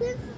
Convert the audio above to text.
This